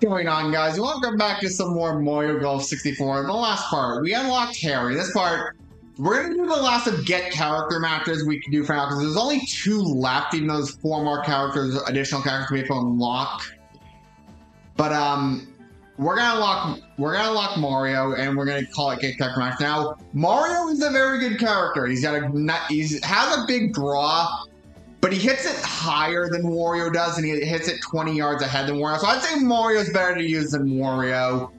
going on, guys? Welcome back to some more Mario Golf 64. The last part, we unlocked Harry. This part, we're going to do the last of get character matches we can do for now, because there's only two left, even those four more characters, additional characters we have to unlock. But, um, we're gonna unlock we're gonna unlock Mario and we're gonna call it get character match. Now, Mario is a very good character. He's got a he's has a big draw, but he hits it higher than Wario does, and he hits it 20 yards ahead than Wario. So I'd say Mario's better to use than Wario.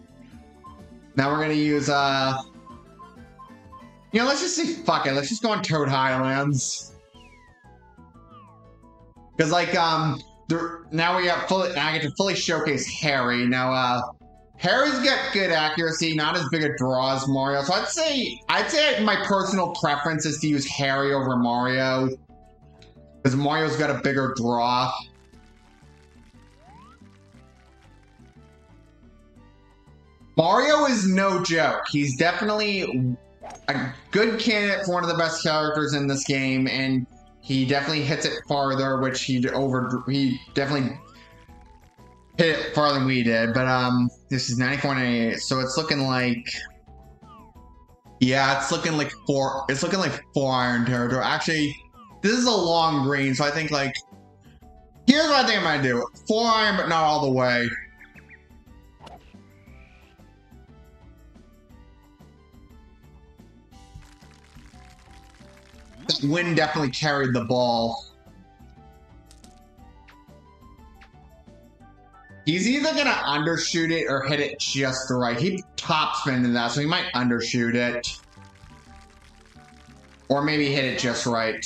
Now we're gonna use, uh... You know, let's just see, fuck it, let's just go on Toad Highlands. Because, like, um, now we have fully, Now I get to fully showcase Harry. Now, uh, Harry's got good accuracy, not as big a draw as Mario. So I'd say, I'd say my personal preference is to use Harry over Mario. Because Mario's got a bigger draw. Mario is no joke. He's definitely a good candidate for one of the best characters in this game, and he definitely hits it farther, which he over he definitely hit it farther than we did. But um, this is 94.98, so it's looking like yeah, it's looking like four. It's looking like four iron territory. Actually, this is a long green, so I think like here's what I think I'm gonna do. Four iron, but not all the way. Wind definitely carried the ball. He's either gonna undershoot it or hit it just right. He top spinning that, so he might undershoot it. Or maybe hit it just right.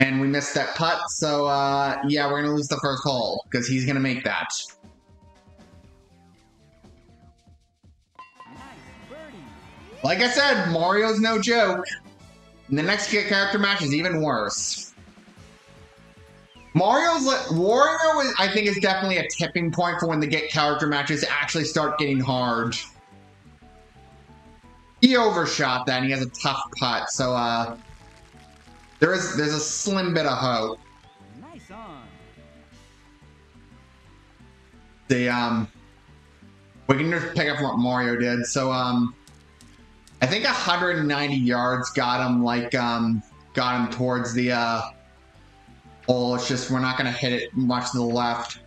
And we missed that putt, so uh, yeah, we're gonna lose the first hole because he's gonna make that. Like I said, Mario's no joke. And the next get character match is even worse. Mario's Wario, I think, is definitely a tipping point for when the get character matches actually start getting hard. He overshot that, and he has a tough putt, so uh, there is there's a slim bit of hope. Nice on. The um, we can just pick up what Mario did. So um, I think 190 yards got him like um got him towards the uh hole. It's just we're not gonna hit it much to the left.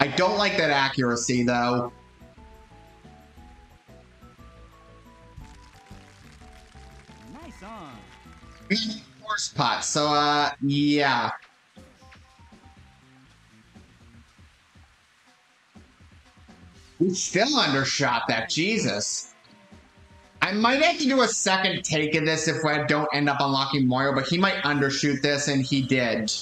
I don't like that accuracy though. Nice on horse pot. So, uh, yeah. We still undershot that. Jesus. I might have to do a second take of this if I don't end up unlocking Mario, but he might undershoot this, and he did.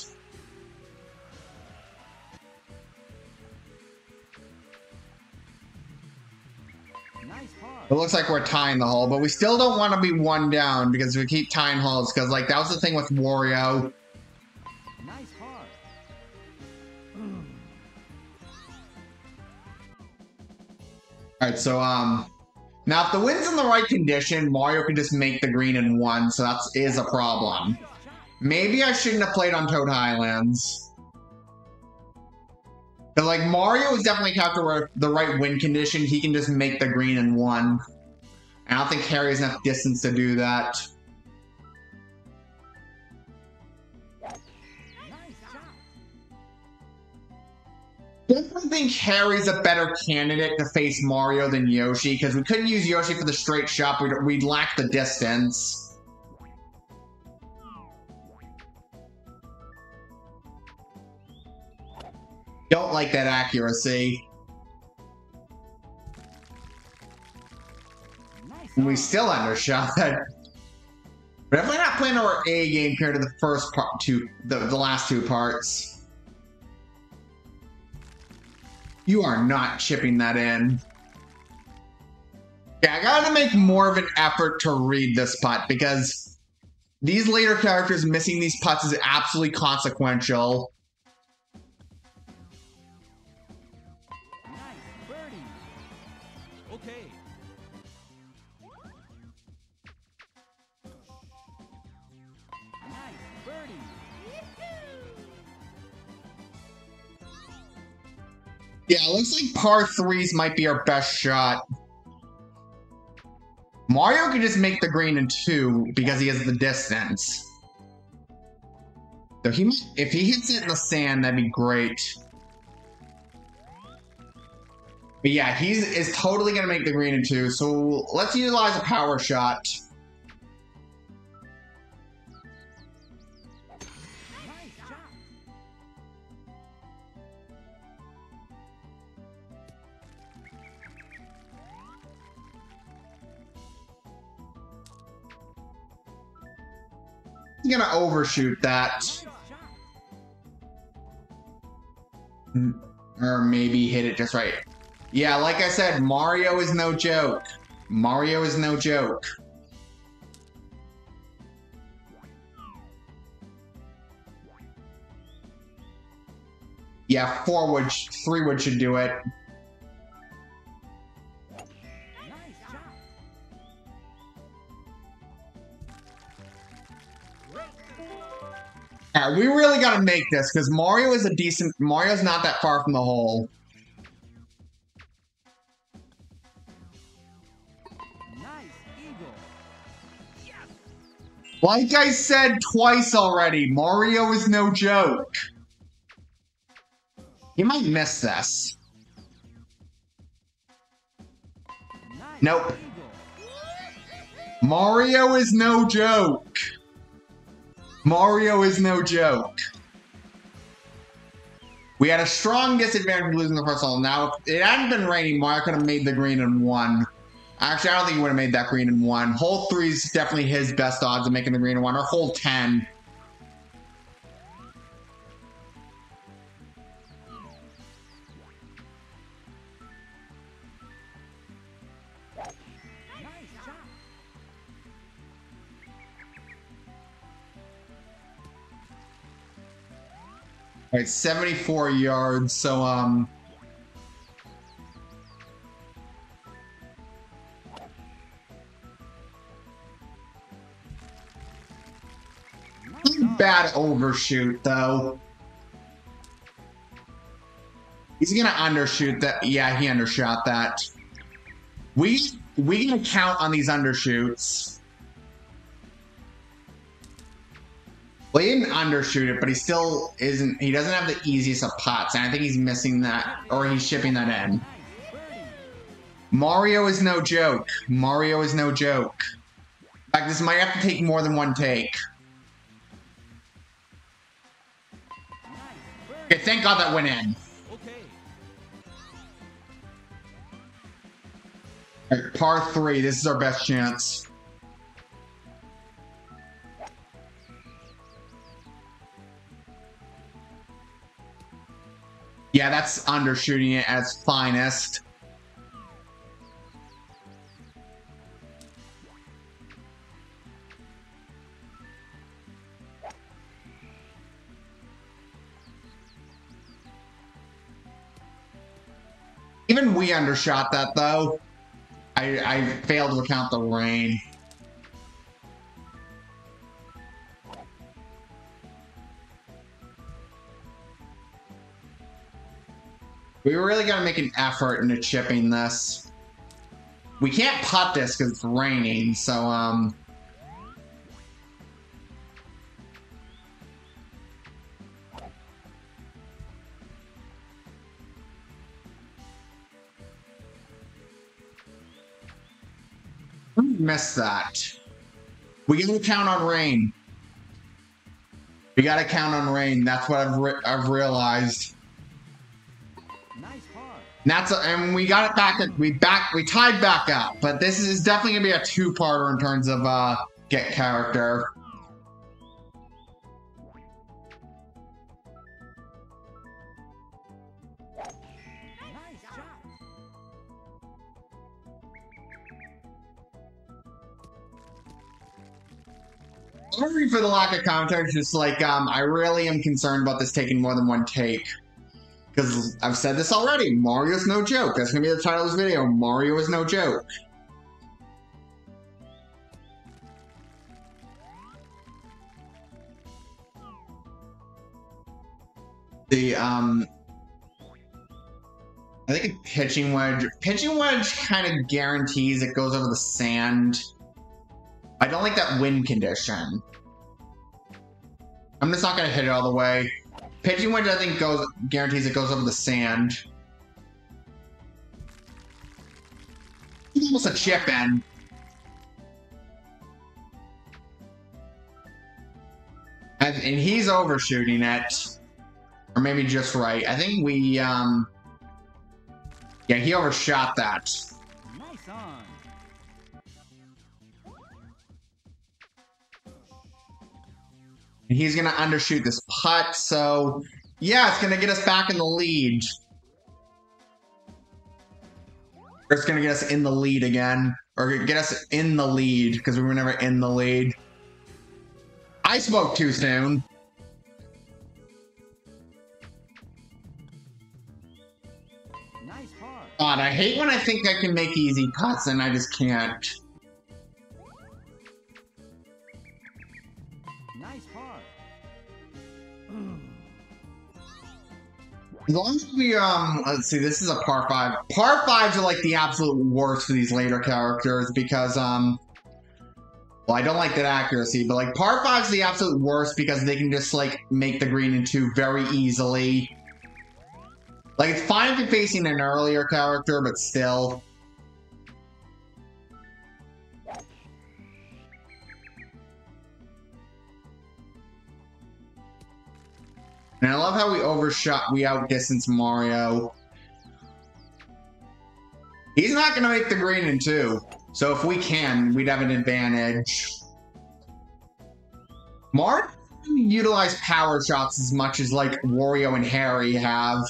It looks like we're tying the hole, but we still don't want to be one down because we keep tying holes. Because like that was the thing with Wario. Nice All right, so um, now if the wind's in the right condition, Mario can just make the green in one, so that is a problem. Maybe I shouldn't have played on Toad Highlands. But like Mario is definitely a character where the right wind condition, he can just make the green in one. I don't think Harry has enough distance to do that. Definitely think Harry's a better candidate to face Mario than Yoshi because we couldn't use Yoshi for the straight shot. We'd, we'd lack the distance. Don't like that accuracy. And we still undershot that. But definitely not playing our A game compared to the first part, two, the, the last two parts. You are not chipping that in. Yeah, I gotta make more of an effort to read this putt because these later characters missing these putts is absolutely consequential. Yeah, looks like par threes might be our best shot. Mario could just make the green in two because he has the distance. So he might, if he hits it in the sand, that'd be great. But yeah, he's is totally gonna make the green in two. So let's utilize a power shot. Gonna overshoot that. Mm, or maybe hit it just right. Yeah, like I said, Mario is no joke. Mario is no joke. Yeah, four wood, three wood should do it. Yeah, we really gotta make this because Mario is a decent. Mario's not that far from the hole. Like I said twice already, Mario is no joke. You might miss this. Nope. Mario is no joke. Mario is no joke. We had a strong disadvantage losing the first level. Now, if it hadn't been raining, Mario could have made the green in one. Actually, I don't think he would have made that green in one. Hole three is definitely his best odds of making the green in one, or hole 10. All right, 74 yards. So, um, bad overshoot though. He's gonna undershoot that. Yeah, he undershot that. We we gonna count on these undershoots. Well, he didn't undershoot it, but he still isn't. He doesn't have the easiest of pots, and I think he's missing that, or he's shipping that in. Mario is no joke. Mario is no joke. Fact, this might have to take more than one take. Okay, thank God that went in. Right, par three, this is our best chance. Yeah, that's undershooting it at its finest. Even we undershot that though. I, I failed to account the rain. We really gotta make an effort into chipping this. We can't putt this because it's raining, so um missed that. We gotta count on rain. We gotta count on rain. That's what I've I've realized. Nice. That's a, and we got it back. We back. We tied back up. But this is definitely gonna be a two-parter in terms of uh, get character. Sorry for the lack of commentary. Just like um, I really am concerned about this taking more than one take. Because I've said this already. Mario's no joke. That's gonna be the title of this video. Mario is no joke. The um I think a pitching wedge. Pitching wedge kind of guarantees it goes over the sand. I don't like that wind condition. I'm just not gonna hit it all the way. Pitching wedge, I think, goes guarantees it goes over the sand. It's almost a chip in. And, and he's overshooting it. Or maybe just right. I think we, um... Yeah, he overshot that. He's gonna undershoot this putt, so... Yeah, it's gonna get us back in the lead. Or it's gonna get us in the lead again. Or get us in the lead, because we were never in the lead. I spoke too soon. Nice. God, I hate when I think I can make easy putts and I just can't. As long as we, um, let's see, this is a par five. Par fives are like the absolute worst for these later characters because, um, well, I don't like that accuracy, but like par fives the absolute worst because they can just like make the green in two very easily. Like it's fine if you're facing an earlier character, but still. And I love how we overshot, we outdistance Mario. He's not going to make the green in two. So if we can, we'd have an advantage. Doesn't utilize power shots as much as like Wario and Harry have.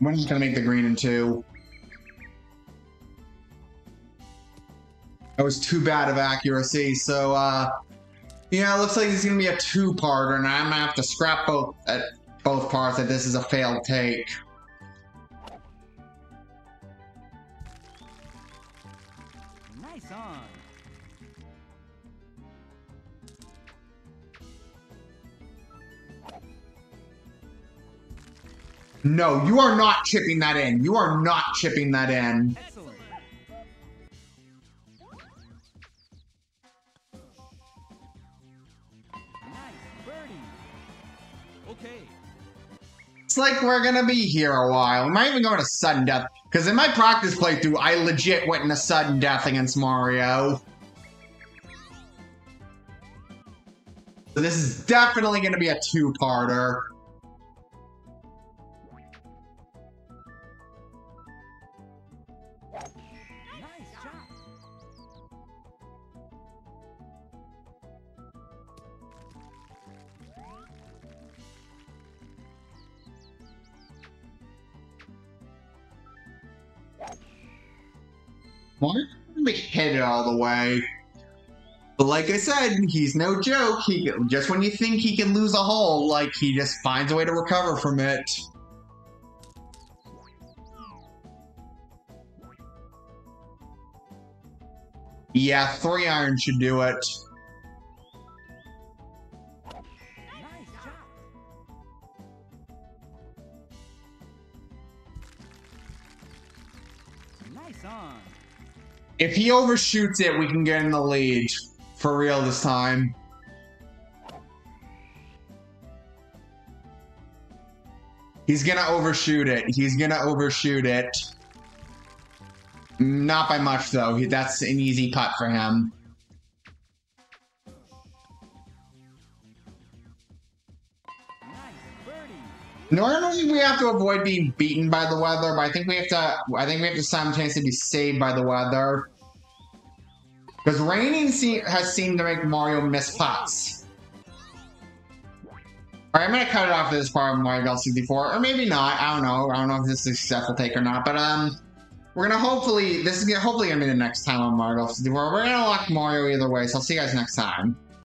Going to make the green in two. Was too bad of accuracy. So, uh, yeah, it looks like it's gonna be a two-parter, and I'm gonna have to scrap both at both parts that this is a failed take. Nice on. No, you are not chipping that in. You are not chipping that in. Like we're gonna be here a while. We might even go into sudden death. Because in my practice playthrough, I legit went into sudden death against Mario. So this is definitely gonna be a two-parter. Mark hit it all the way. But like I said, he's no joke. He just when you think he can lose a hole, like he just finds a way to recover from it. Yeah, three iron should do it. Nice on. If he overshoots it, we can get in the lead. For real this time. He's gonna overshoot it. He's gonna overshoot it. Not by much though. That's an easy putt for him. Normally we have to avoid being beaten by the weather, but I think we have to. I think we have to simultaneously be saved by the weather. Because raining se- has seemed to make Mario miss putts. Alright, I'm gonna cut it off this part of Mario Golf 64, or maybe not. I don't know. I don't know if this is a successful take or not, but um, we're gonna hopefully this is hopefully gonna be the next time on Mario Golf 64. We're gonna lock Mario either way, so I'll see you guys next time.